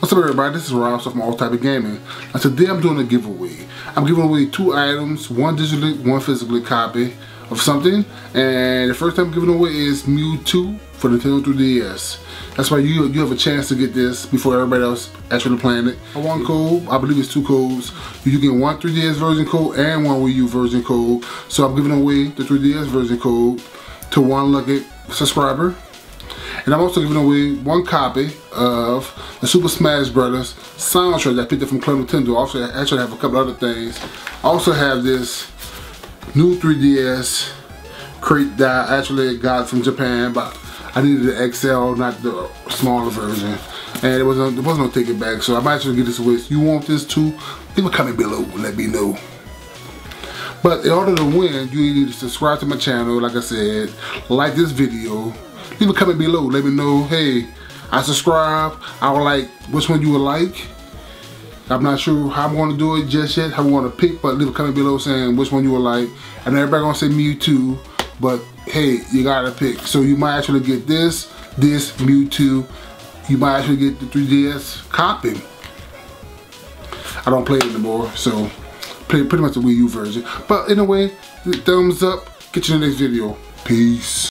What's up everybody, this is Rob from Off Topic Gaming. And today I'm doing a giveaway. I'm giving away two items, one digitally, one physically copy of something. And the first time I'm giving away is Mewtwo for the Nintendo 3DS. That's why you you have a chance to get this before everybody else actually playing it. One code, I believe it's two codes. You get one 3DS version code and one Wii U version code. So I'm giving away the 3DS version code to one lucky subscriber. And I'm also giving away one copy of the Super Smash Brothers soundtrack that I picked up from Club Nintendo. Also, I actually have a couple other things. I also have this new 3DS crate that I actually got from Japan, but I needed the XL, not the smaller version. And it wasn't, there wasn't no take it back, so I might actually get this away. So you want this too? Leave a comment below, let me know. But in order to win, you need to subscribe to my channel, like I said, like this video, leave a comment below. Let me know, hey, I subscribe. I would like which one you would like. I'm not sure how I'm to do it just yet, how I want to pick, but leave a comment below saying which one you would like. And everybody to say Mewtwo, but hey, you got to pick. So you might actually get this, this, Mewtwo. You might actually get the 3DS copy. I don't play it anymore, so play pretty much the Wii U version. But anyway, thumbs up. Get you in the next video. Peace.